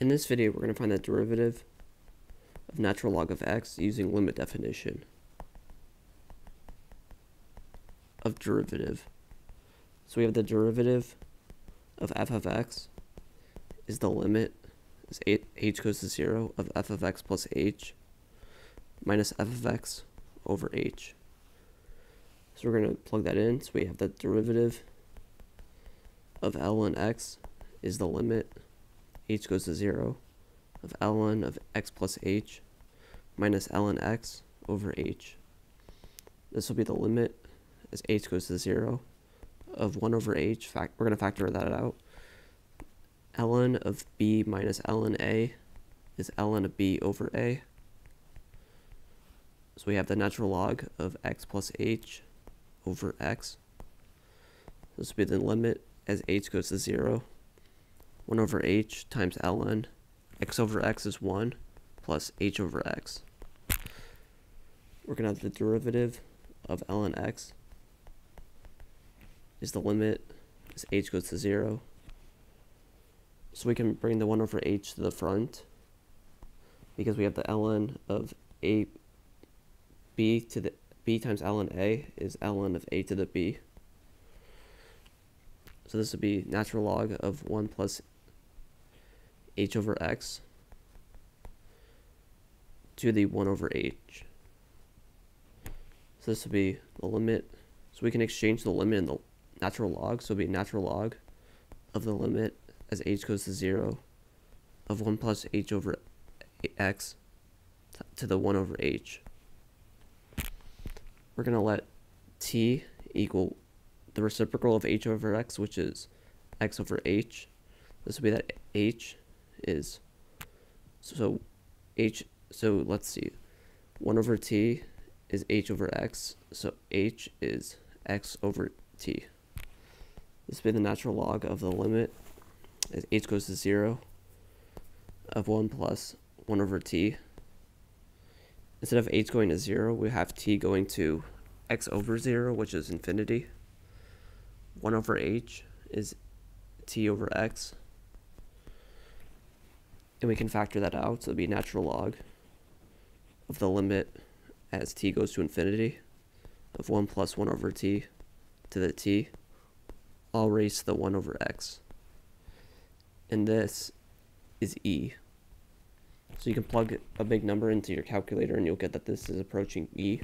In this video, we're going to find the derivative of natural log of x using limit definition of derivative. So we have the derivative of f of x is the limit as h goes to 0 of f of x plus h minus f of x over h. So we're going to plug that in. So we have the derivative of ln x is the limit h goes to 0 of ln of x plus h minus ln x over h. This will be the limit as h goes to 0 of 1 over h. Fact, we're going to factor that out. ln of b minus ln a is ln of b over a. So we have the natural log of x plus h over x. This will be the limit as h goes to 0 1 over h times ln x over x is 1 plus h over x. We're going to have the derivative of ln x is the limit as h goes to 0. So we can bring the 1 over h to the front because we have the ln of a b to the b times ln a is ln of a to the b. So this would be natural log of 1 plus h over x to the 1 over h. So this will be the limit. So we can exchange the limit in the natural log. So it'll be natural log of the limit as h goes to 0 of 1 plus h over x to the 1 over h. We're going to let t equal the reciprocal of h over x, which is x over h. This will be that h is. So h so let's see. 1 over t is h over x. So h is x over t. This will be the natural log of the limit. As h goes to 0 of 1 plus 1 over t. Instead of h going to 0 we have t going to x over 0 which is infinity. 1 over h is t over x and we can factor that out, so it'll be natural log of the limit as t goes to infinity of 1 plus 1 over t to the t, all raised to the 1 over x. And this is e. So you can plug a big number into your calculator and you'll get that this is approaching e.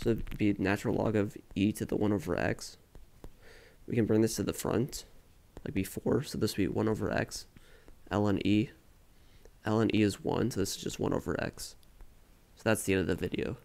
So it'd be natural log of e to the 1 over x. We can bring this to the front, like before, so this would be 1 over x ln e ln e is 1, so this is just 1 over x. So that's the end of the video.